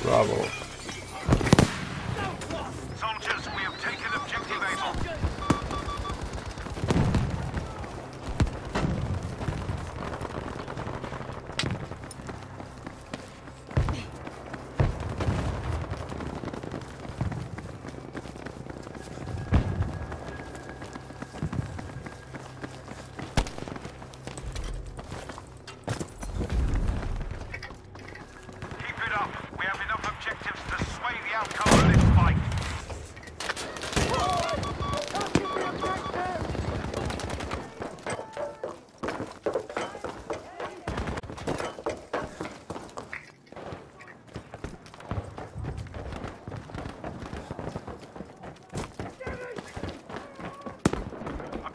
Bravo, bravo. Soldiers, we have taken objective. Keep it up. We have enough objectives to sway the outcome of this fight.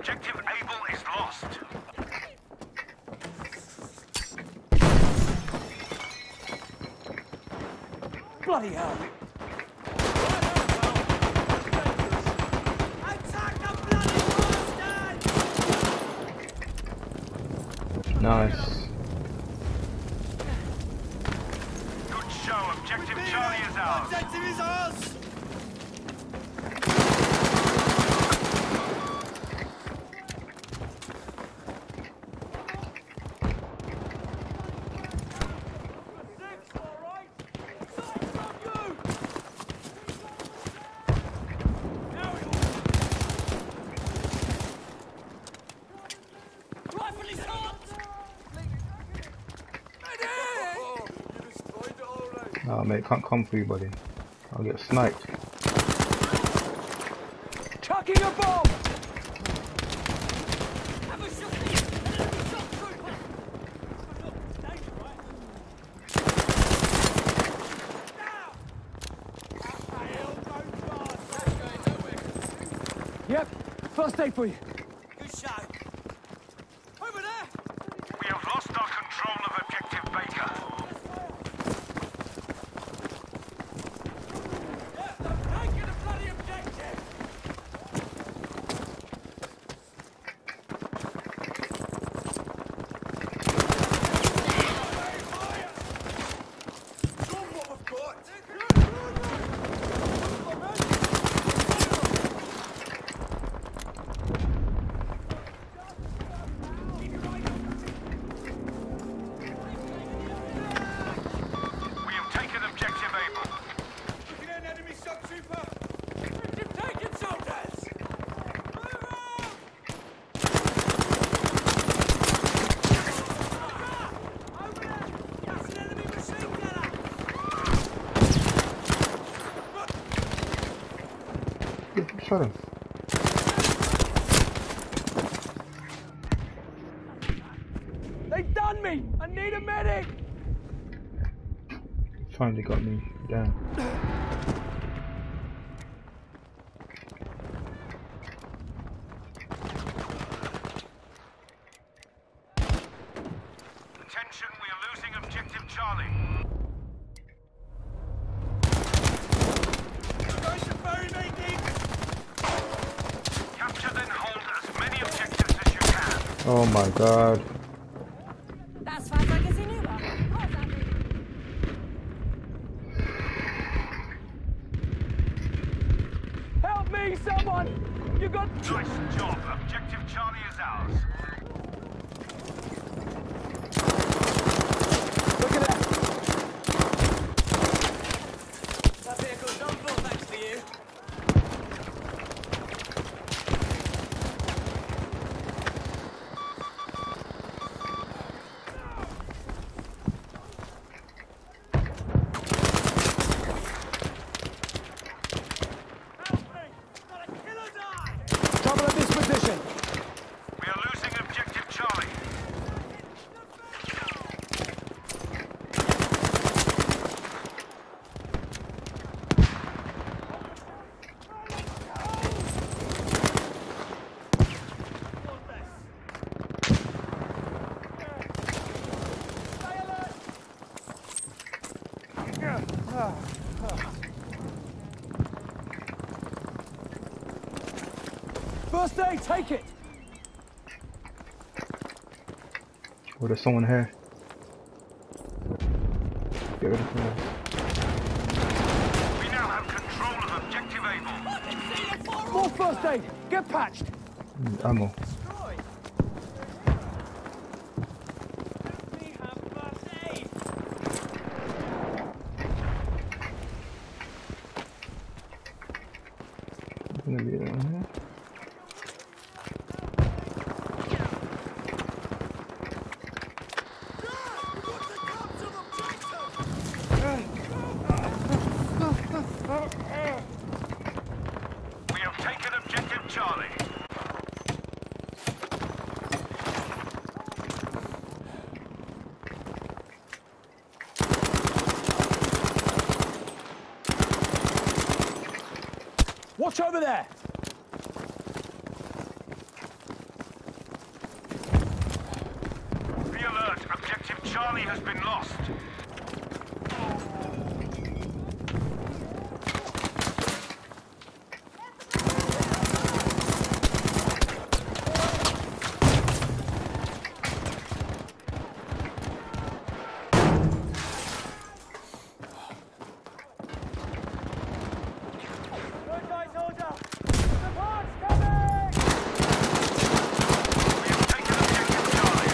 Objective Able is lost. Bloody hell! Nice. Good show. Objective Charlie is ours. Objective is ours! Oh mate, can't come for you, buddy. I'll get sniped. Chucking a bomb! Yep, first aid for you. Good shot. Over there! We have lost our control of Objective Baker. Taking the bloody objective! We have taken Objective Able. Keep taking soldiers! Shut him. They done me! I need a medic! Finally got me down. Attention, we are losing Objective Charlie. Capture then hold as many objectives as you can. Oh my god. Das Fahrzeug ist hinüber. Help me, someone! You got... Nice job. Objective Charlie is ours. Look at that! That vehicle's done for, thanks to you. Trouble at this position! We are losing Objective Charlie. First take it! Oh, there's someone here. Get rid of him. Able. More first aid. Get patched. Need ammo. We have first aid. Gonna be down here. Watch over there. Be alert. Objective Charlie has been lost. Good guys, order. Support's coming. We have taken objective Charlie.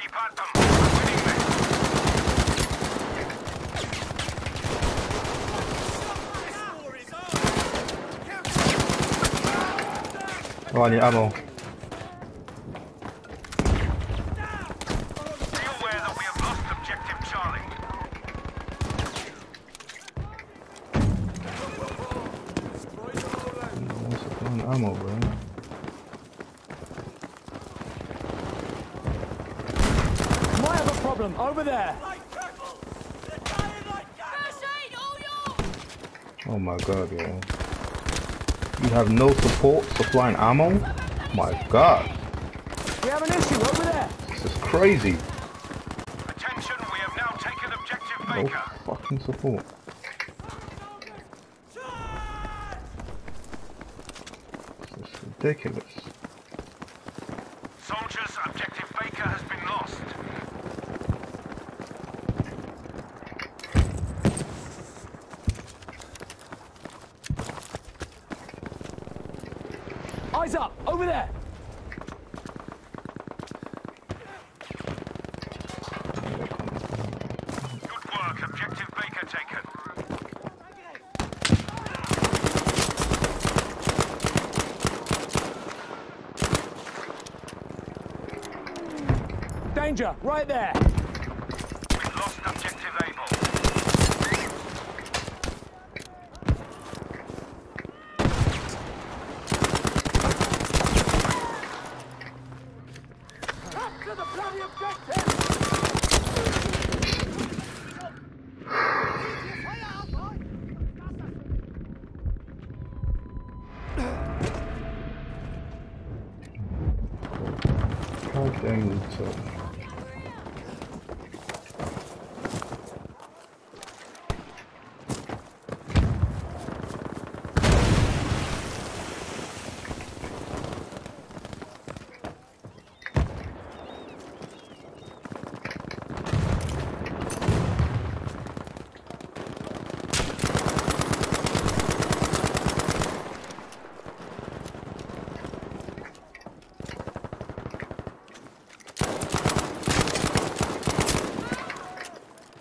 Keep at them. We're winning this. Oh, I need ammo. Be aware that we have lost objective Charlie. What's the plan? Ammo, bro. Might have a problem. Over there. First aid! Oh my god, yo. You have no support supplying ammo? My god. We have an issue. Over there. This is crazy. Attention, we have now taken objective No fucking support. This is ridiculous. Soldiers, objective Baker has been lost. Eyes up. Over there. Good work, objective Baker taken. Danger. Right there. We've lost objective Able. To the bloody objective. How dang you so?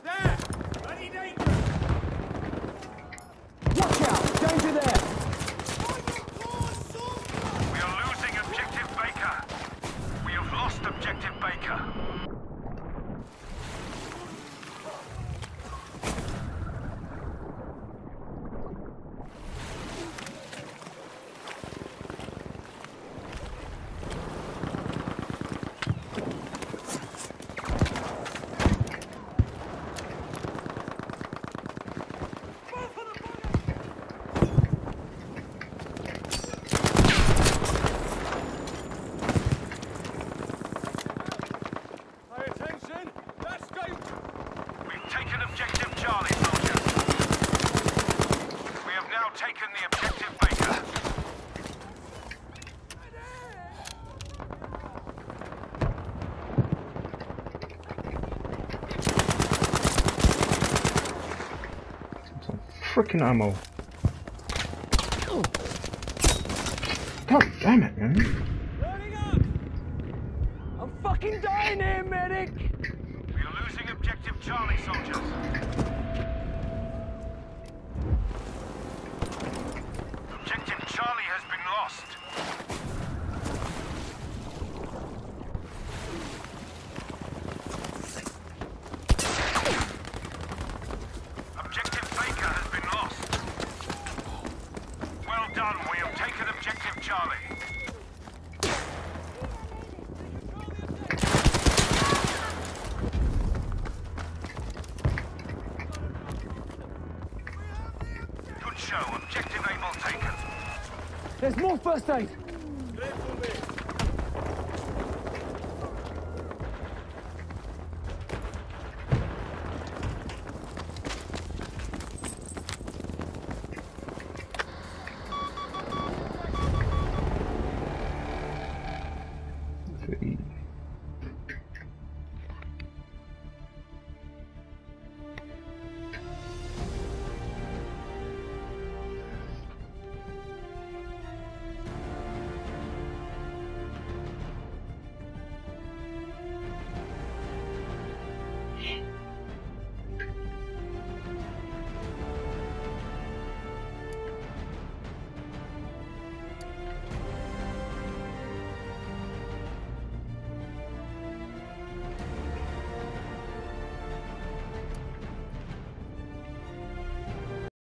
There! Ready danger! Watch out. Danger there. We are losing objective Baker. We have lost objective Baker. Pay attention! That's great! We've taken objective Charlie, soldiers. We have now taken the objective Baker. Freaking ammo. God damn it, man. Loading up! I'm fucking dying here, medic! We are losing objective Charlie, soldiers. Objective Charlie has been lost. Objective Baker has been lost. Well done, we have taken objective Charlie. Good show, objective Able taken. There's more first aid!